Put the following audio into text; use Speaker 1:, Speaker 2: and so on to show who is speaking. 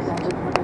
Speaker 1: 30分です。